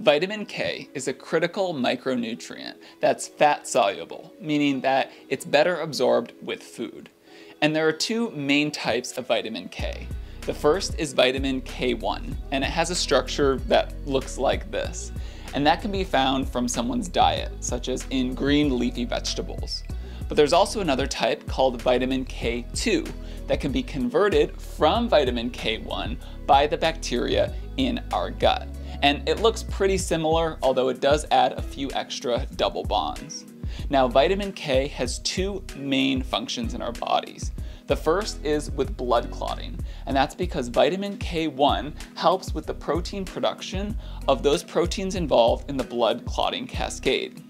Vitamin K is a critical micronutrient that's fat soluble, meaning that it's better absorbed with food. And there are two main types of vitamin K. The first is vitamin K1, and it has a structure that looks like this. And that can be found from someone's diet, such as in green leafy vegetables. But there's also another type called vitamin K2 that can be converted from vitamin K1 by the bacteria in our gut and it looks pretty similar, although it does add a few extra double bonds. Now, vitamin K has two main functions in our bodies. The first is with blood clotting, and that's because vitamin K1 helps with the protein production of those proteins involved in the blood clotting cascade.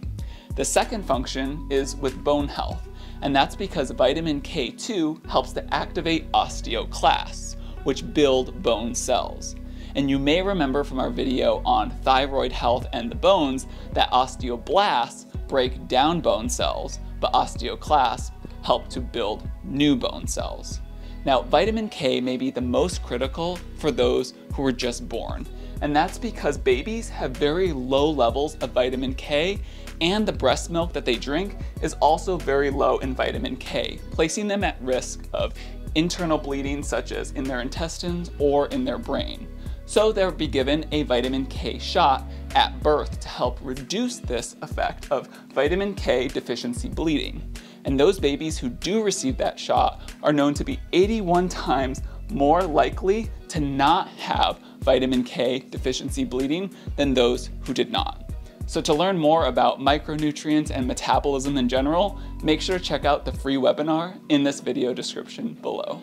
The second function is with bone health, and that's because vitamin K2 helps to activate osteoclasts, which build bone cells. And you may remember from our video on thyroid health and the bones that osteoblasts break down bone cells, but osteoclasts help to build new bone cells. Now, vitamin K may be the most critical for those who were just born, and that's because babies have very low levels of vitamin K, and the breast milk that they drink is also very low in vitamin K, placing them at risk of internal bleeding, such as in their intestines or in their brain. So they'll be given a vitamin K shot at birth to help reduce this effect of vitamin K deficiency bleeding. And those babies who do receive that shot are known to be 81 times more likely to not have vitamin K deficiency bleeding than those who did not. So to learn more about micronutrients and metabolism in general, make sure to check out the free webinar in this video description below.